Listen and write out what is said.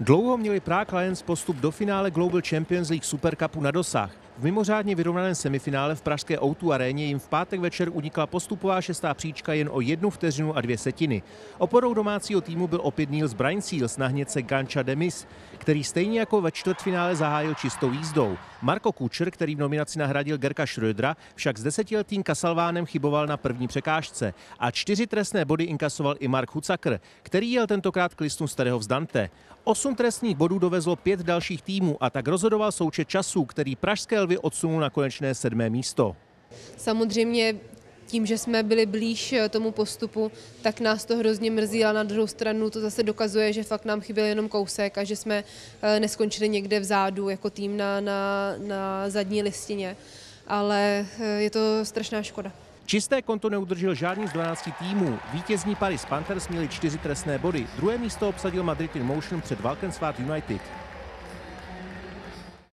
Dlouho měli Prague Lions postup do finále Global Champions League Super Cupu na dosah. V mimořádně vyrovnaném semifinále v pražské O2 aréně jim v pátek večer unikla postupová šestá příčka jen o jednu vteřinu a dvě setiny. Oporou domácího týmu byl opět Niels Brian Seals na hnědce Gancha Demis, který stejně jako ve čtvrtfinále zahájil čistou jízdou. Marko Kučer, který v nominaci nahradil Gerka Schrödera, však s desetiletým Kasalvánem chyboval na první překážce a čtyři trestné body inkasoval i Mark Hucakr, který jel tentokrát k listu starého vzdante. Osm trestných bodů dovezlo pět dalších týmů a tak rozhodoval součet časů, který pražské lvy odsunul na konečné sedmé místo. Samozřejmě tím, že jsme byli blíž eh, tomu postupu, tak nás to hrozně mrzí, ale na druhou stranu to zase dokazuje, že fakt nám chyběl jenom kousek a že jsme eh, neskončili někde vzadu jako tým na, na, na zadní listině. Ale eh, je to strašná škoda. Čisté konto neudržel žádný z 12 týmů. Vítězní Paris Panthers měli čtyři trestné body. Druhé místo obsadil Madrid in Motion před Valkenswaard United.